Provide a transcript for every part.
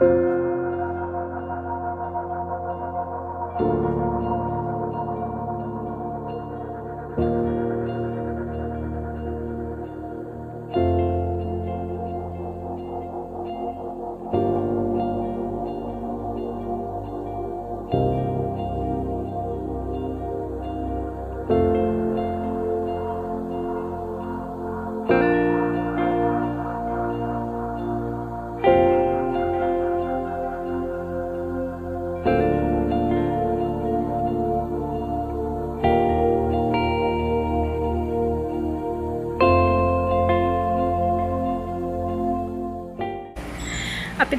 අපි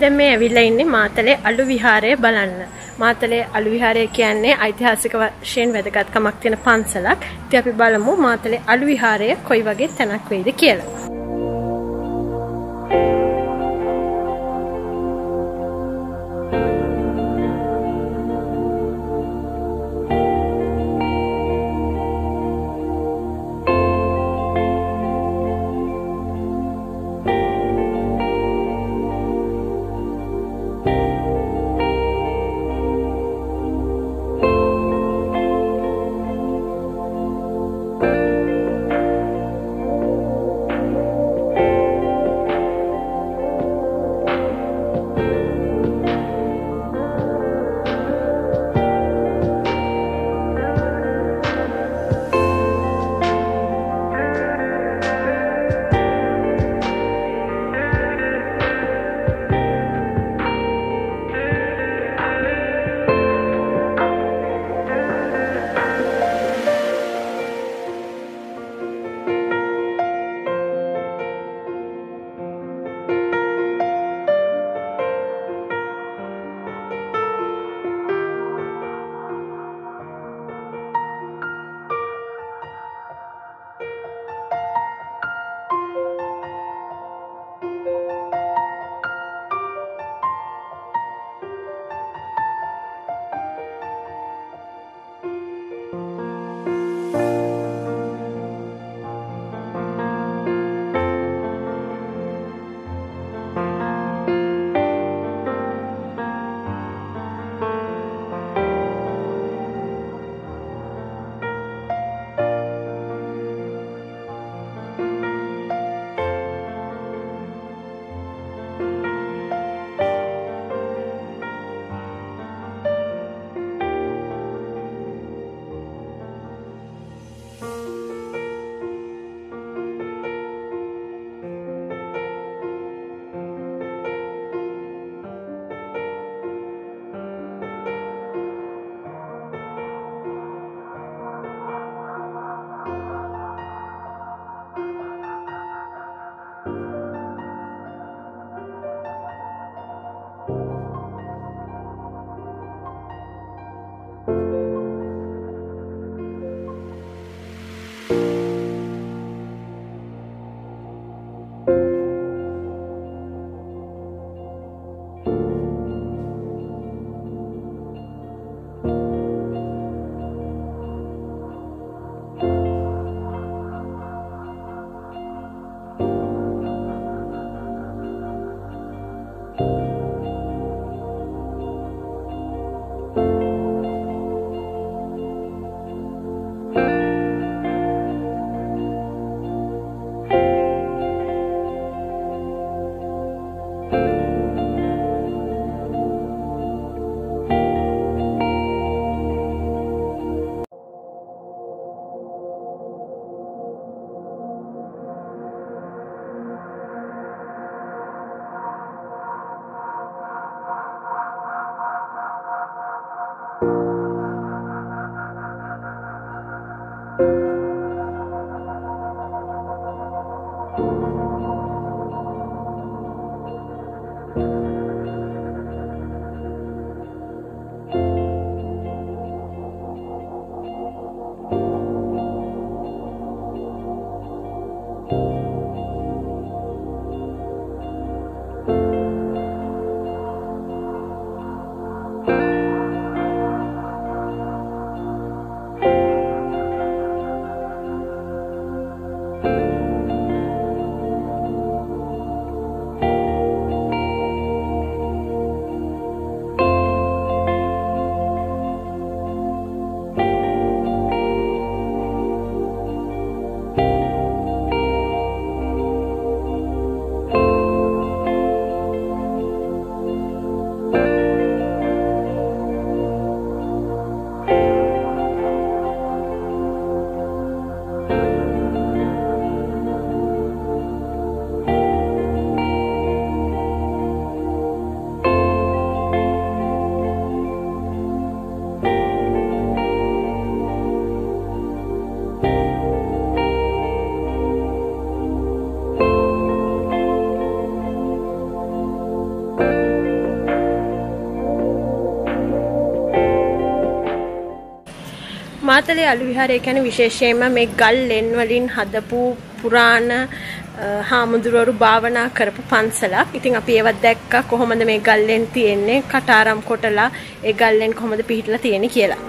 දැන් මේ ඇවිල්ලා ඉන්නේ මාතලේ අලු විහාරය බලන්න. මාතලේ අලු විහාරය කියන්නේ ඓතිහාසික වශයෙන් වැදගත්කමක් තියෙන පන්සලක්. ඉතින් අපි බලමු මාතලේ අලු විහාරය කොයි වගේ තැනක් වෙයිද කියලා. මාතලේ අලු විහාරය කියන්නේ විශේෂයෙන්ම මේ ගල් ලෙන් වලින් හදපු පුරාණ හාමුදුරුවරු භාවනා කරපු පන්සලක්. ඉතින් අපි ඒවත් දැක්කා කොහොමද මේ ගල්ලෙන් තියෙන්නේ කටාරම් කොටලා ඒ ගල්ලෙන් කොහොමද පිහිටලා තියෙන්නේ කියලා.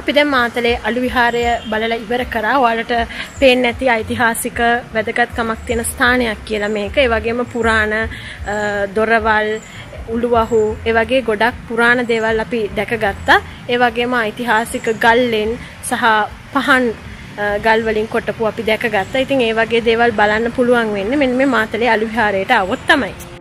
අපි දැන් මාතලේ අලු විහාරය බලලා ඉවර කරා. ඔයාලට පේන්නේ නැති ඓතිහාසික වැදගත්කමක් තියෙන ස්ථානයක් කියලා මේක. ඒ වගේම පුරාණ දොරවල් උළුවහු ඒ වගේ ගොඩක් පුරාණ දේවල් අපි දැකගත්තා. ඒ වගේම ඓතිහාසික ගල්ලෙන් සහ පහන් ගල් වලින් කොටපු අපි දැකගත්තා. ඉතින් ඒ වගේ දේවල් බලන්න පුළුවන් වෙන්නේ මෙන්න මේ මාතලේ අලු විහාරයට આવොත් තමයි.